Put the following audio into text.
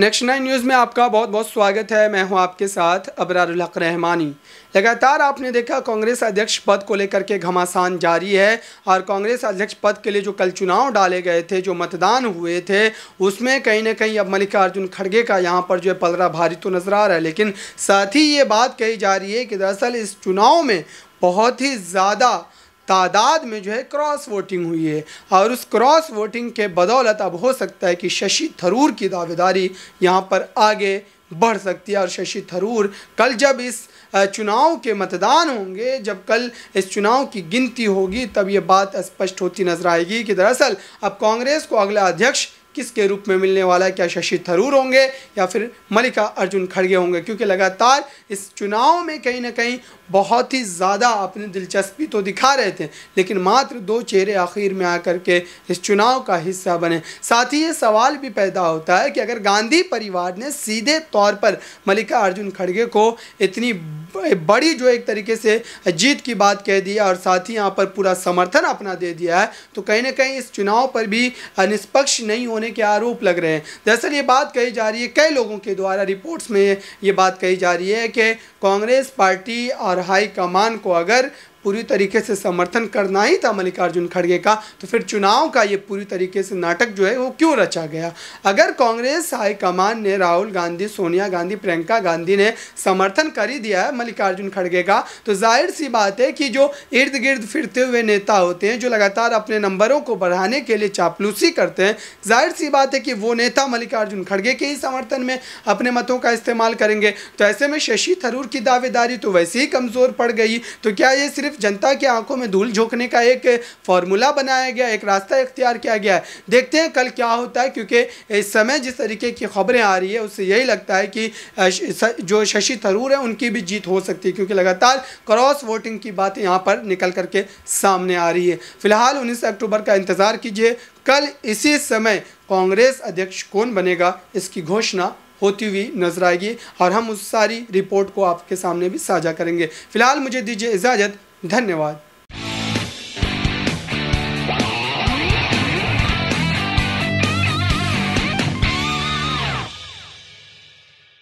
Next nine news में आपका बहुत बहुत स्वागत है। मैं हूँ आपके साथ अबरारुल हक रहमानी। लगातार आपने देखा कांग्रेस अध्यक्ष पद को लेकर के घमासान जारी है और कांग्रेस अध्यक्ष पद के लिए जो कल चुनाव डाले गए थे, जो मतदान हुए थे, उसमें कहीं ना कहीं अब मल्लिकार्जुन खड़गे का यहाँ पर जो है पलरा भारी तो नज़र आ रहा है। लेकिन साथ ही ये बात कही जा रही है कि दरअसल इस चुनाव में बहुत ही ज़्यादा तादाद में जो है क्रॉस वोटिंग हुई है और उस क्रॉस वोटिंग के बदौलत अब हो सकता है कि शशि थरूर की दावेदारी यहाँ पर आगे बढ़ सकती है और शशि थरूर कल जब इस चुनाव के मतदान होंगे, जब कल इस चुनाव की गिनती होगी, तब ये बात स्पष्ट होती नज़र आएगी कि दरअसल अब कांग्रेस को अगला अध्यक्ष किसके रूप में मिलने वाला है? क्या शशि थरूर होंगे या फिर मल्लिका अर्जुन खड़गे होंगे? क्योंकि लगातार इस चुनाव में कहीं ना कहीं बहुत ही ज़्यादा अपनी दिलचस्पी तो दिखा रहे थे, लेकिन मात्र दो चेहरे आखिर में आकर के इस चुनाव का हिस्सा बने। साथ ही ये सवाल भी पैदा होता है कि अगर गांधी परिवार ने सीधे तौर पर मल्लिका अर्जुन खड़गे को इतनी बड़ी जो एक तरीके से जीत की बात कह दी और साथ ही यहाँ पर पूरा समर्थन अपना दे दिया है तो कहीं ना कहीं इस चुनाव पर भी निष्पक्ष नहीं होने के आरोप लग रहे हैं। दरअसल ये बात कही जा रही है, कई लोगों के द्वारा रिपोर्ट्स में ये बात कही जा रही है कि कांग्रेस पार्टी और हाईकमान को अगर पूरी तरीके से समर्थन करना ही था मल्लिकार्जुन खड़गे का तो फिर चुनाव का ये पूरी तरीके से नाटक जो है वो क्यों रचा गया? अगर कांग्रेस हाईकमान ने, राहुल गांधी, सोनिया गांधी, प्रियंका गांधी ने समर्थन कर ही दिया है मल्लिकार्जुन खड़गे का तो ज़ाहिर सी बात है कि जो इर्द गिर्द फिरते हुए नेता होते हैं, जो लगातार अपने नंबरों को बढ़ाने के लिए चापलूसी करते हैं, ज़ाहिर सी बात है कि वो नेता मल्लिकार्जुन खड़गे के ही समर्थन में अपने मतों का इस्तेमाल करेंगे। तो ऐसे में शशि थरूर की दावेदारी तो वैसे ही कमज़ोर पड़ गई तो क्या ये सिर्फ़ सिर्फ़ जनता की आँखों में धूल झोंकने का एक फॉर्मूला बनाया गया, एक रास्ता इख्तियार किया गया है। देखते हैं कल क्या होता है, क्योंकि इस समय जिस तरीके की खबरें आ रही है, उससे यही लगता है कि जो शशि थरूर है, उनकी भी जीत हो सकती है, क्योंकि लगातार क्रॉस वोटिंग की बात यहाँ पर निकल करके सामने आ रही है। फ़िलहाल उन्नीस अक्टूबर का इंतज़ार कीजिए, कल इसी समय कांग्रेस अध्यक्ष कौन बनेगा, इसकी घोषणा होती हुई नज़र आएगी, और हम उस सारी रिपोर्ट को आपके सामने भी साझा करेंगे। फ़िलहाल मुझे दीजिए इजाज़त धन्यवाद।